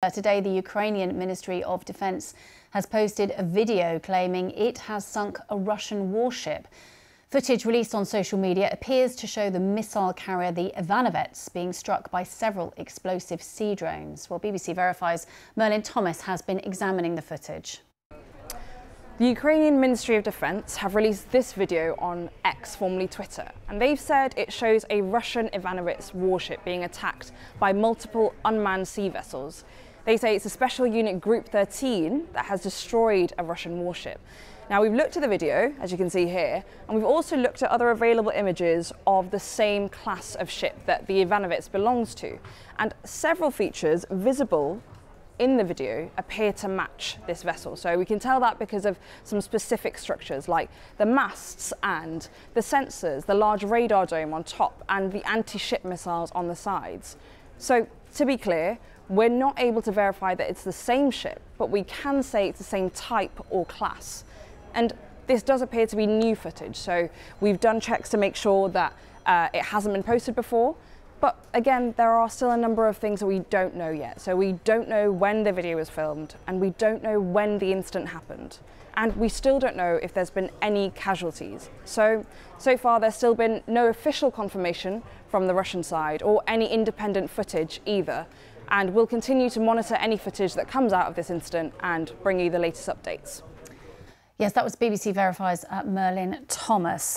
Uh, today, the Ukrainian Ministry of Defense has posted a video claiming it has sunk a Russian warship. Footage released on social media appears to show the missile carrier, the Ivanovets, being struck by several explosive sea drones. Well, BBC Verify's Merlin Thomas has been examining the footage. The Ukrainian Ministry of Defense have released this video on X, formerly Twitter, and they've said it shows a Russian Ivanovets warship being attacked by multiple unmanned sea vessels. They say it's a special unit Group 13 that has destroyed a Russian warship. Now we've looked at the video, as you can see here, and we've also looked at other available images of the same class of ship that the Ivanovets belongs to, and several features visible in the video appear to match this vessel. So we can tell that because of some specific structures like the masts and the sensors, the large radar dome on top and the anti-ship missiles on the sides. So to be clear, we're not able to verify that it's the same ship, but we can say it's the same type or class. And this does appear to be new footage, so we've done checks to make sure that uh, it hasn't been posted before. But again, there are still a number of things that we don't know yet. So we don't know when the video was filmed, and we don't know when the incident happened. And we still don't know if there's been any casualties. So, so far there's still been no official confirmation from the Russian side or any independent footage either and we'll continue to monitor any footage that comes out of this incident and bring you the latest updates. Yes, that was BBC Verify's uh, Merlin Thomas.